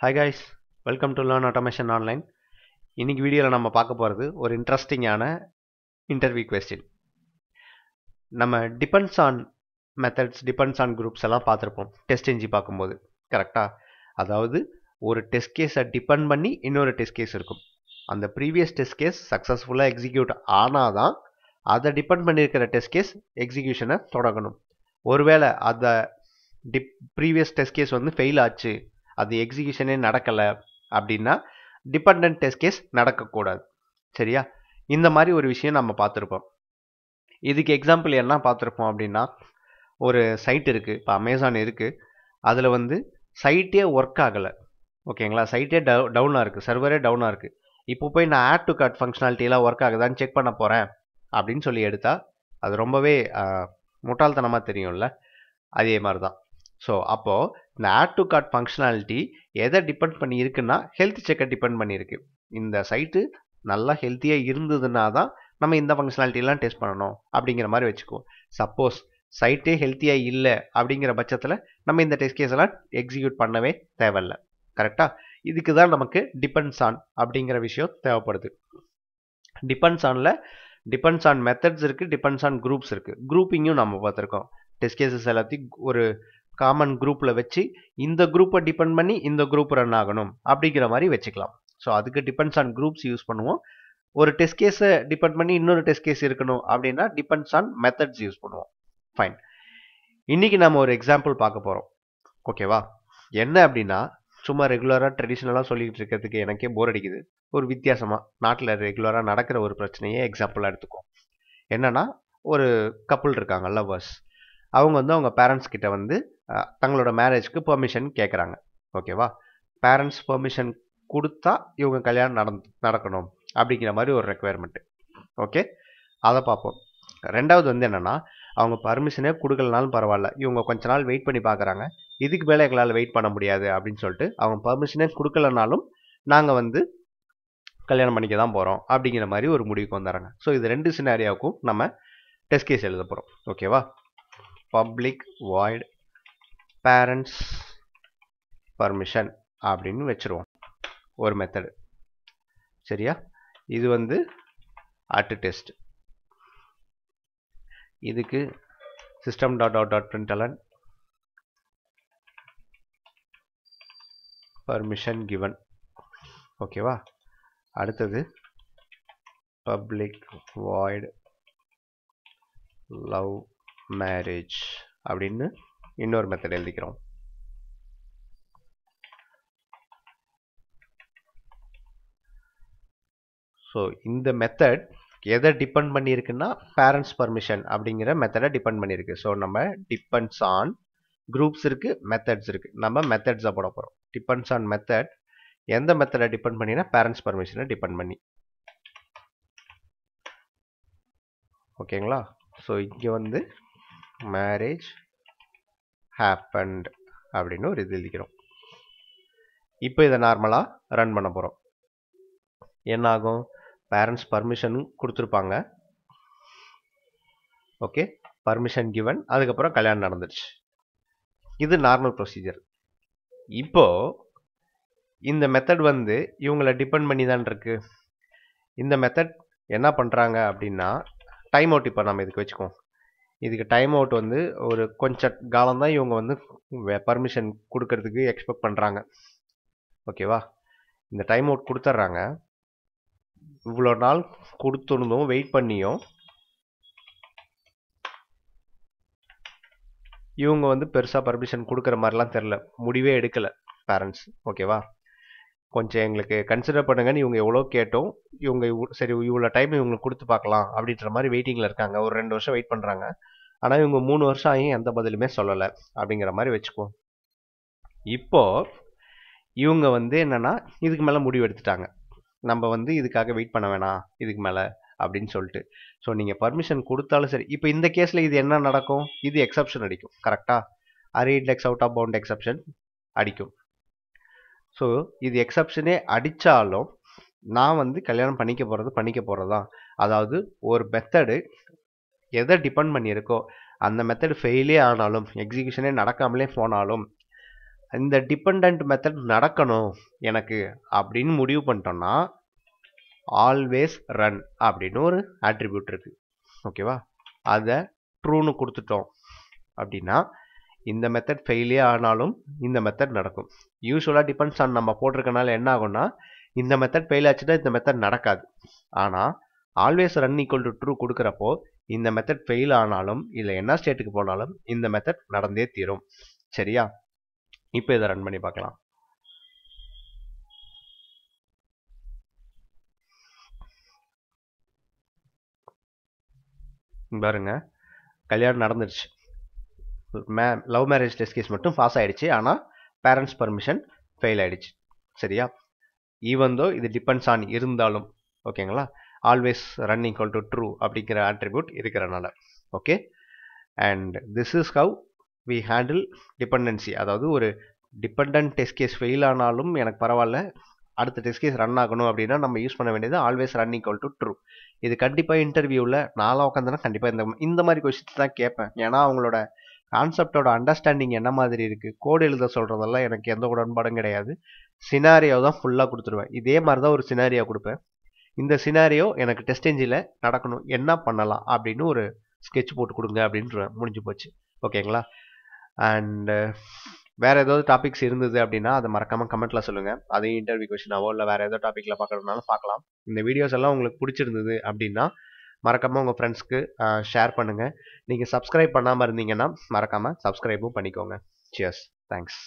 Hi guys welcome to learn automation online இன்னைக்கு வீடியோவில் நம்ம பார்க்க போகிறது ஒரு இன்ட்ரெஸ்டிங்கான இன்டர்வியூ கொஸ்டின் நம்ம depends on methods depends on groups எல்லாம் பார்த்துருப்போம். டெஸ்ட் எஞ்சி பார்க்கும்போது கரெக்டாக அதாவது ஒரு டெஸ்ட் கேஸை டிபெண்ட் பண்ணி இன்னொரு டெஸ்ட் கேஸ் இருக்கும். அந்த ப்ரீவியஸ் டெஸ்ட் கேஸ் சக்ஸஸ்ஃபுல்லாக எக்ஸிக்யூட் ஆனால் தான் அதை டிபெண்ட் பண்ணியிருக்கிற டெஸ்ட் கேஸ் எக்ஸிக்யூஷனை தொடங்கணும். ஒருவேளை அதை டிப் ப்ரீவியஸ் டெஸ்ட் கேஸ் வந்து ஃபெயில் ஆச்சு அது எக்ஸிகியூஷனே நடக்கலை அப்படின்னா டிபெண்ட் டெஸ்ட் கேஸ் நடக்கக்கூடாது. சரியா? இந்த மாதிரி ஒரு விஷயம் நம்ம பார்த்துருப்போம். இதுக்கு எக்ஸாம்பிள் என்ன பார்த்துருப்போம் அப்படின்னா ஒரு சைட் இருக்குது இப்போ அமேசான் இருக்குது அதில் வந்து சைட்டே ஒர்க் ஆகலை. ஓகேங்களா? சைட்டே டவு டவுனாக இருக்குது சர்வரே டவுனாக இருக்குது இப்போ போய் நான் ஆட் டு கார்ட் ஃபங்க்ஷனாலிட்டியெல்லாம் ஒர்க் ஆகுதான்னு செக் பண்ண போகிறேன் அப்படின்னு சொல்லி எடுத்தால் அது ரொம்பவே முட்டாள்தனமாக தெரியும்ல? அதே மாதிரி தான் ஸோ அப்போது இந்த ஆட் டு கார்ட் ஃபங்க்ஷனாலிட்டி எதை டிபெண்ட் பண்ணி இருக்குன்னா ஹெல்த் செக்கை டிபெண்ட் பண்ணியிருக்கு இந்த சைட்டு நல்லா ஹெல்த்தியாக இருந்ததுன்னா தான் நம்ம இந்த ஃபங்க்ஷனாலிட்டிலாம் டெஸ்ட் பண்ணணும் அப்படிங்கிற மாதிரி வச்சுக்குவோம். சப்போஸ் சைட்டே ஹெல்த்தியாக இல்லை அப்படிங்கிற பட்சத்தில் நம்ம இந்த டெஸ்ட் கேஸ் எல்லாம் எக்ஸிக்யூட் பண்ணவே தேவையில்ல. கரெக்டாக இதுக்கு தான் நமக்கு டிபெண்ட்ஸ் ஆன் அப்படிங்கிற விஷயம் தேவைப்படுது. டிபெண்ட்ஸ் ஆனில் டிபெண்ட்ஸ் ஆன் மெத்தட்ஸ் இருக்குது டிபெண்ட்ஸ் ஆன் குரூப்ஸ் இருக்குது குரூப்பிங்கும் நம்ம பார்த்துருக்கோம். டெஸ்ட் கேசஸ் எல்லாத்தையும் ஒரு காமன் குரூப்பில் வச்சு இந்த குரூப்பை டிபெண்ட் பண்ணி இந்த குரூப் ரன் ஆகணும் அப்படிங்கிற மாதிரி வச்சுக்கலாம். ஸோ அதுக்கு டிபெண்ட்ஸ் ஆன் குரூப்ஸ் யூஸ் பண்ணுவோம். ஒரு டெஸ்ட் கேஸை டிபெண்ட் பண்ணி இன்னொரு டெஸ்ட் கேஸ் இருக்கணும் அப்படின்னா டிபெண்ட்ஸ் ஆன் மெத்தட்ஸ் யூஸ் பண்ணுவோம். ஃபைன் இன்றைக்கி நம்ம ஒரு எக்ஸாம்பிள் பார்க்க போகிறோம் ஓகேவா என்ன அப்படின்னா சும்மா ரெகுலராக ட்ரெடிஷ்னலாக சொல்லிகிட்டு இருக்கிறதுக்கு எனக்கே போர் அடிக்குது. ஒரு வித்தியாசமாக நாட்டில் ரெகுலராக நடக்கிற ஒரு பிரச்சனையே எக்ஸாம்பிளாக எடுத்துக்கும் என்னன்னா ஒரு கப்புள் இருக்காங்க லவ்வர்ஸ் அவங்க வந்து அவங்க பேரண்ட்ஸ் கிட்ட வந்து தங்களோட மேரேஜ்க்கு பெர்மிஷன் கேட்குறாங்க ஓகேவா பேரண்ட்ஸ் பெர்மிஷன் கொடுத்தா இவங்க கல்யாணம் நட நடக்கணும் அப்படிங்கிற மாதிரி ஒரு ரெக்குவயர்மெண்ட்டு ஓகே அதை பார்ப்போம் ரெண்டாவது வந்து என்னென்னா அவங்க பர்மிஷனே கொடுக்கலனாலும் பரவாயில்ல. இவங்க கொஞ்ச நாள் வெயிட் பண்ணி பார்க்குறாங்க இதுக்கு மேலே எங்களால் வெயிட் பண்ண முடியாது அப்படின்னு சொல்லிட்டு அவங்க பர்மிஷனே கொடுக்கலனாலும் நாங்கள் வந்து கல்யாணம் பண்ணிக்க தான் போகிறோம் அப்படிங்கிற மாதிரி ஒரு முடிவுக்கு வந்துடுறாங்க ஸோ இது ரெண்டு சினாரியாவுக்கும் நம்ம டெஸ்ட் கேஸ் எழுத போகிறோம் ஓகேவா பப்ளிக் வாய்ட் பேரண்ட்ஸ் பர்மிஷன் அப்படின்னு வச்சுருவோம். ஒரு மெத்தடு சரியா? இது வந்து அட்டு டெஸ்ட் இதுக்கு system dot out dot println permission given ஓகேவா அடுத்தது பப்ளிக் வாய்டு லவ் மேரேஜ் அப்படின்னு இன்னொரு மெத்தட் எழுதிக்கிறோம். ஸோ இந்த மெத்தட் எதை டிபெண்ட் பண்ணியிருக்குன்னா பேரண்ட்ஸ் பர்மிஷன் அப்படிங்கிற மெத்தடை டிபெண்ட் பண்ணியிருக்கு ஸோ நம்ம டிபெண்ட்ஸ் ஆன் குரூப்ஸ் இருக்குது மெத்தட்ஸ் இருக்குது நம்ம மெத்தட்ஸை போட போகிறோம் டிபெண்ட்ஸ் ஆன் மெத்தட் எந்த மெத்தடை டிபெண்ட் பண்ணினா பேரண்ட்ஸ் பர்மிஷனை டிபெண்ட் பண்ணி. ஓகேங்களா ஸோ இங்கே வந்து மேரேஜ் ஹேப்பண்ட் அப்படின்னு ஒரு இது எழுதிக்கிறோம். இப்போ இதை நார்மலாக ரன் பண்ண போகிறோம் என்ன ஆகும் பேரண்ட்ஸ் பர்மிஷனும் கொடுத்துருப்பாங்க. ஓகே பர்மிஷன் கிவன் அதுக்கப்புறம் கல்யாணம் நடந்துடுச்சு இது நார்மல் ப்ரொசீஜர் இப்போ இந்த மெத்தட் வந்து இவங்கள டிபெண்ட் பண்ணி தான் இருக்கு. இந்த மெத்தட் என்ன பண்ணுறாங்க அப்படின்னா டைம் அவுட் இப்போ நம்ம இதுக்கு வச்சுக்குவோம். இதுக்கு டைம் அவுட் வந்து ஒரு கொஞ்சம் காலம் தான் இவங்க வந்து பர்மிஷன் கொடுக்கறதுக்கு எக்ஸ்பெக்ட் பண்ணுறாங்க ஓகேவா இந்த டைம் அவுட் கொடுத்துட்றாங்க இவ்வளோ நாள் கொடுத்துருந்தோம் வெயிட் பண்ணியும். இவங்க வந்து பெருசாக பர்மிஷன் கொடுக்குற மாதிரிலாம் தெரில முடிவே எடுக்கலை பேரண்ட்ஸ் ஓகேவா கொஞ்சம் எங்களுக்கு கன்சிடர் பண்ணுங்கன்னு இவங்க எவ்வளோ கேட்டோம். இவங்க சரி இவ்வளோ டைம் இவங்களுக்கு கொடுத்து பார்க்கலாம் அப்படின்ற மாதிரி வெயிட்டிங்கில் இருக்காங்க. ஒரு ரெண்டு வருஷம் வெயிட் பண்ணுறாங்க ஆனால் இவங்க மூணு வருஷம் ஆகியும் எந்த பதிலுமே சொல்லலை. அப்படிங்கிற மாதிரி வச்சுக்குவோம் இப்போ இவங்க வந்து என்னென்னா இதுக்கு மேலே முடிவு எடுத்துட்டாங்க. நம்ம வந்து இதுக்காக வெயிட் பண்ண வேணாம் இதுக்கு மேலே அப்படின்னு சொல்லிட்டு. ஸோ நீங்கள் பர்மிஷன் கொடுத்தாலும் சரி இப்போ இந்த கேஸில் இது என்ன நடக்கும்? இது எக்ஸப்ஷன் அடிக்கும். கரெக்டாக array index out of bound exception அடிக்கும். ஸோ இது எக்ஸப்ஷனே அடித்தாலும் நான் வந்து கல்யாணம் பண்ணிக்க போகிறது பண்ணிக்க போகிறது தான் அதாவது ஒரு மெத்தடு எதை டிபெண்ட் பண்ணியிருக்கோ அந்த மெத்தட் ஃபெயிலே ஆனாலும் எக்ஸிக்யூஷனே நடக்காமலே போனாலும் இந்த டிபெண்ட் மெத்தட் நடக்கணும் எனக்கு அப்படின்னு முடிவு பண்ணிட்டோம்னா ஆல்வேஸ் ரன் அப்படின்னு ஒரு ஆட்ரிபியூட் இருக்குது ஓகேவா அதை ட்ரூன்னு கொடுத்துட்டோம் அப்படின்னா இந்த மெத்தட் ஃபெயிலே ஆனாலும் இந்த மெத்தட் நடக்கும். யூஸ்வலாக டிபெண்ட்ஸ் ஆன் நம்ம போட்டிருக்கனால என்ன ஆகும்னா இந்த மெத்தட் ஃபெயில் ஆச்சுன்னா இந்த மெத்தட் நடக்காது. ஆனால் always run equal to true கொடுக்குறப்போ இந்த மெத்தட் ஃபெயில் ஆனாலும் இல்லை என்ன ஸ்டேட்டுக்கு போனாலும் இந்த மெத்தட் நடந்தே தீரும். சரியா? இப்போ இதை ரன் பண்ணி பார்க்கலாம். பாருங்க கல்யாணம் நடந்துருச்சு. May love marriage test case மட்டும் பாஸ் ஆகிடுச்சு ஆனால் பேரண்ட்ஸ் பர்மிஷன் ஃபெயில் ஆகிடுச்சு சரியா? ஈவன் தோ இது டிபெண்ட்ஸ் ஆன் இருந்தாலும் ஓகேங்களா always run equal to true அப்படிங்கிற ஆட்ரிபியூட் இருக்கிறனால. Okay and this is how we handle dependency அதாவது ஒரு டிபெண்ட் டெஸ்ட் கேஸ் ஃபெயில் ஆனாலும் எனக்கு பரவாயில்ல அடுத்த டெஸ்ட் கேஸ் ரன் ஆகணும் அப்படின்னா நம்ம யூஸ் பண்ண வேண்டியது always run equal to true இது கண்டிப்பாக இன்டர்வியூவில் நாளாக உட்காந்துனா கண்டிப்பாக இந்த இந்த மாதிரி கொஸ்டின்ஸ் தான் கேட்பேன். ஏன்னா அவங்களோட கான்செப்டோட அண்டர்ஸ்டாண்டிங் என்ன மாதிரி இருக்குது கோடு எழுத சொல்கிறதெல்லாம் எனக்கு எந்த உடன்பாடும் கிடையாது. சினாரியோ தான் ஃபுல்லாக கொடுத்துருவேன். இதே மாதிரி தான் ஒரு சினாரியோ கொடுப்பேன். இந்த சினாரியோ எனக்கு டெஸ்ட் எஞ்சில் நடக்கணும். என்ன பண்ணலாம் அப்படின்னு ஒரு ஸ்கெட்ச் போட்டு கொடுங்க அப்படின்ற முடிஞ்சு போச்சு. ஓகேங்களா? அண்டு uh, வேறு ஏதாவது டாபிக்ஸ் இருந்தது அப்படின்னா அதை மறக்காமல் கமெண்ட்டில் சொல்லுங்கள் அதையும் இன்டர்வியூ கொஷினாவோ இல்லை வேறு ஏதோ டாப்பிக்கில் பார்க்கறதுனாலும் பார்க்கலாம். இந்த வீடியோஸ் எல்லாம் உங்களுக்கு பிடிச்சிருந்தது அப்படின்னா மறக்காமல் உங்கள் ஃப்ரெண்ட்ஸ்க்கு ஷேர் uh, பண்ணுங்கள் நீங்கள் சப்ஸ்கிரைப் பண்ணாமல் இருந்தீங்கன்னா மறக்காமல் சப்ஸ்கிரைபும் பண்ணிக்கோங்க. Cheers thanks